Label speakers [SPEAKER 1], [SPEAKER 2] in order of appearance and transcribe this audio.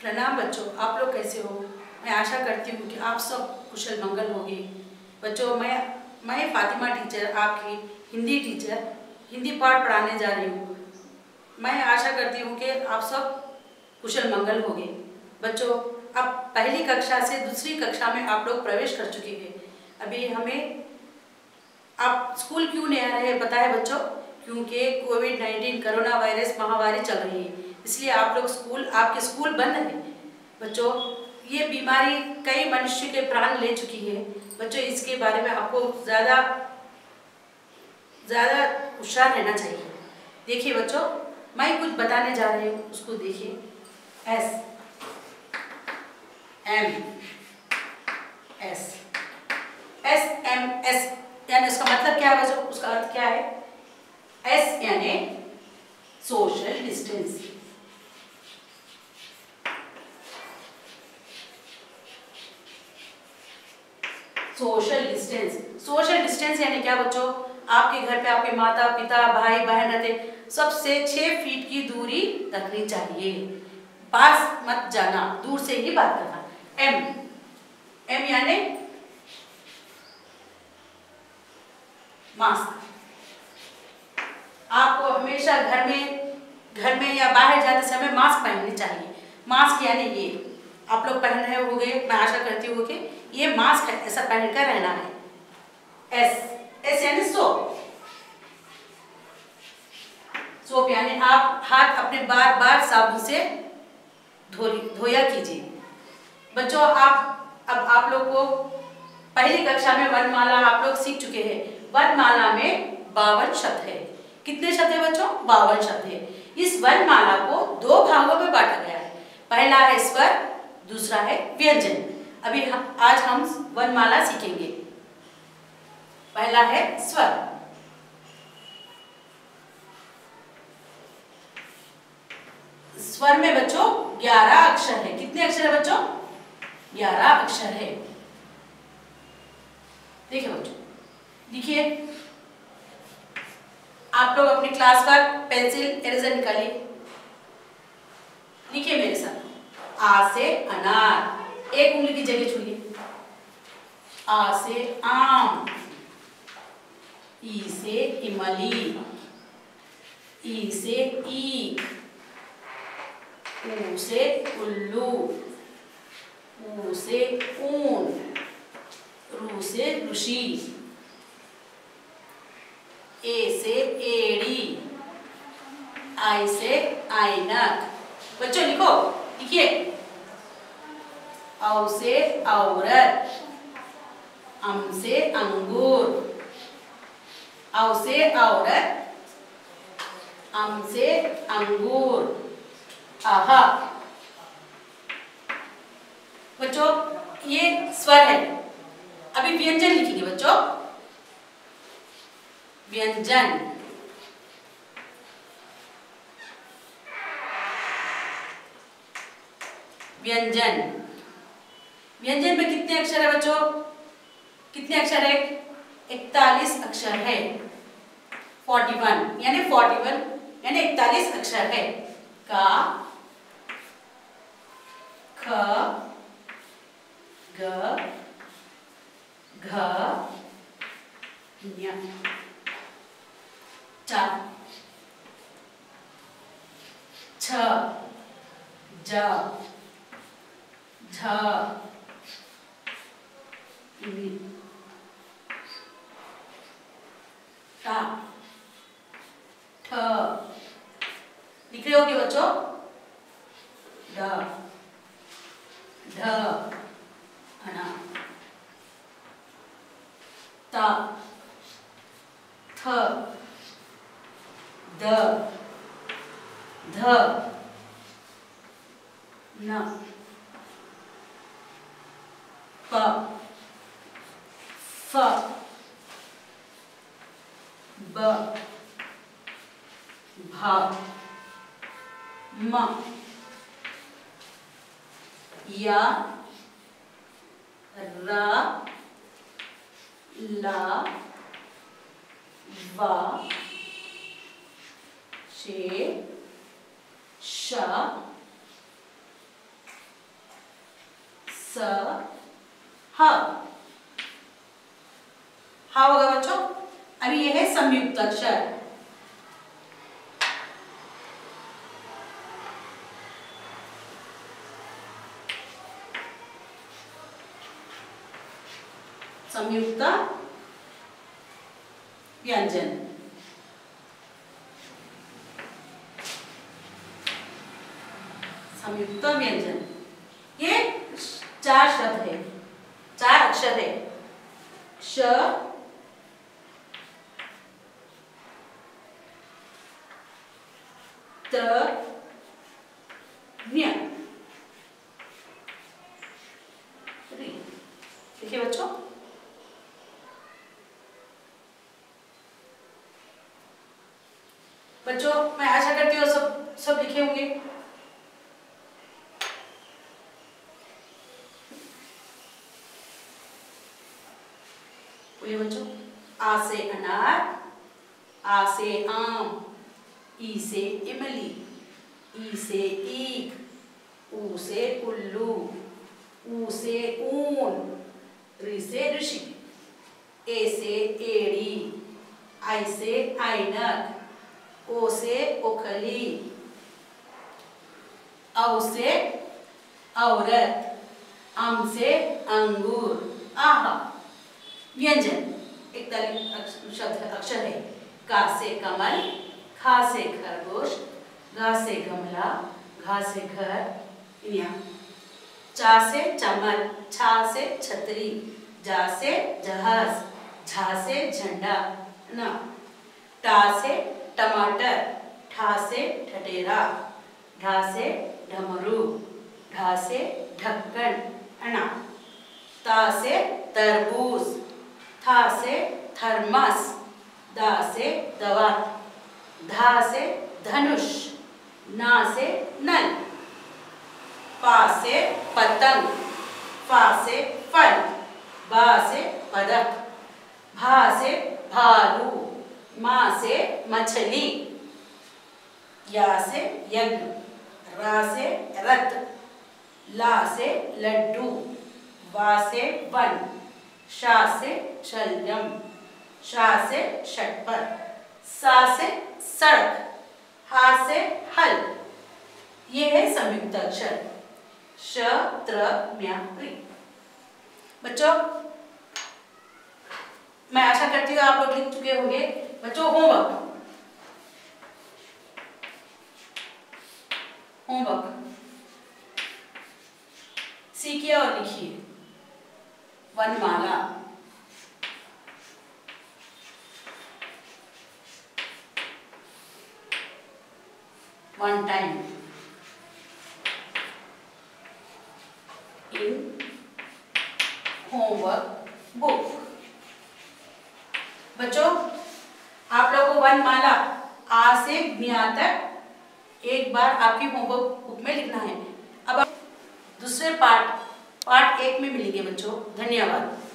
[SPEAKER 1] प्रणाम बच्चों, आप लोग कैसे हो? मैं आशा करती हूँ कि आप सब कुशल मंगल होंगे। बच्चों, मैं मैं फातिमा टीचर आपकी हिंदी टीचर हिंदी पाठ पढ़ाने जा रही हूँ। मैं आशा करती हूँ कि आप सब कुशल मंगल होंगे। बच्चों, अब पहली कक्षा से दूसरी कक्षा में आप लोग प्रवेश कर चुके हैं। अभी हमें, आप स्कूल क्यों नहीं आ रहे हैं बच्चों? क्योंकि कोविड नाइन्टीन कोरोना वायरस महामारी चल रही है। इसलिए आप लोग स्कूल, आपके स्कूल बंद है। बच्चों, ये बीमारी कई मनुष्य के प्राण ले चुकी है। बच्चों, इसके बारे में आपको ज़्यादा ज़्यादा होशियार रहना चाहिए। देखिए बच्चों, मैं कुछ बताने जा रही हूँ, उसको देखिए। S M S S M S यानी उसका मतलब क्या है बच्चों उसका अर्थ क्या है एस यानी social distance social distance social distance यानी क्या बच्चों आपके माता, पिता, भाई, बहन रहते, सबसे छह फीट की दूरी रखनी चाहिए। पास मत जाना, दूर से ही बात करना। एम एम यानी मास्क आपको हमेशा घर में घर में या बाहर जाते समय मास्क पहननी चाहिए। मास्क यानी ये। आप लोग पहन रहे होंगे, मैं आशा करती हूँ कि ये मास्क है, ऐसा पहन कर रहना है। एस एस यानी सोप सोप यानी आप हाथ अपने बार बार साबुन से धो धोया कीजिए। बच्चों, आप, अब आप लोग को पहली कक्षा में वनमाला आप लोग सीख चुके हैं। वनमाला में बावन शब्द है। कितने शब्द है बच्चों? बावन शब्द है। इस वनमाला को दो भागों में बांटा गया है। पहला है स्वर, दूसरा है व्यंजन। अभी हम, आज हम वनमाला सीखेंगे। पहला है स्वर। स्वर में बच्चों, ग्यारह अक्षर है। कितने अक्षर है बच्चों? ग्यारह अक्षर है। देखिए बच्चों लिखिए आप लोग अपनी क्लास पर पेंसिल इरेजर निकालिए। लिखिए मेरे साथ। आ से अनार। एक उंगली की जगह छूलिए आ से आम। ई से इमली। ई से ईख। ऊ से उल्लू ऊ से ऊन रू से ऋषि ए से एड़ी आई से ऐनक बच्चों लिखो लिखिए औ से औरत अम से अंगूर औ से औरत अम से अंगूर आह। बच्चों, ये स्वर है। अभी व्यंजन लिखेंगे बच्चों। व्यंजन। व्यंजन। व्यंजन में कितने अक्षर है बच्चों? कितने अक्षर है? इकतालीस अक्षर है। फोर्टी वन, यानी फोर्टी वन, यानी इकतालीस अक्षर है। का ग घ छ ज झ इ टा ठ लिख रहे हो क्या बच्चों ड ढ अना ता थ द ध न प फ ब भ म या र ला वा शे श स ह। हा होगा बच्चों? अभी यह है संयुक्त अक्षर। संयुक्त व्यंजन। संयुक्त व्यंजन। ये चार शब्द है। चार अक्षर है। श त देखिए बच्चों बच्चों, मैं आशा करती हूँ सब सब लिखे होंगे। बोलिए बच्चों, आ से अनार, आ से आम, ई से इमली, ई से ईख, ऊ से उल्लू, ऊ से ऊन ऋ से ऋषि, ए से एड़ी, आई से ऐनक ओ से ओखली औ से औरत अम से अंगूर। आह, व्यंजन। एक शब्द अक्षर है। का से कमल, खा से खरगोश, गा से गमला, घा से घर। चा से चमन छा से छतरी, जा से जहाज़, झा से झंडा। ना। टा से टमाटर ठा से ठटेरा ढमरू ढा से ढक्कन, अना ता तरबूज था से थर्मस दा से दवा धा से धनुष ना से नल पा से पतंग फा से फल बा से पदक भा से भालू। मा से मछली या से यज्ञ रा से रथ ला से लड्डू वा से वन शा से शलजम शा से षटपथ सा से सड़क हा से हल। ये है संयुक्त अक्षर। श, त्र, म्या बच्चों, मैं आशा करती हूँ आप लोग लिख चुके होंगे बच्चों होमवर्क होमवर्क सीखिए और लिखिए वनमाला one time in homework book बच्चों, आप लोगों को वन माला आ से ज्ञा तक एक बार आपकी होमवर्क बुक में लिखना है। अब दूसरे पार्ट पार्ट एक में मिलेंगे बच्चों। धन्यवाद।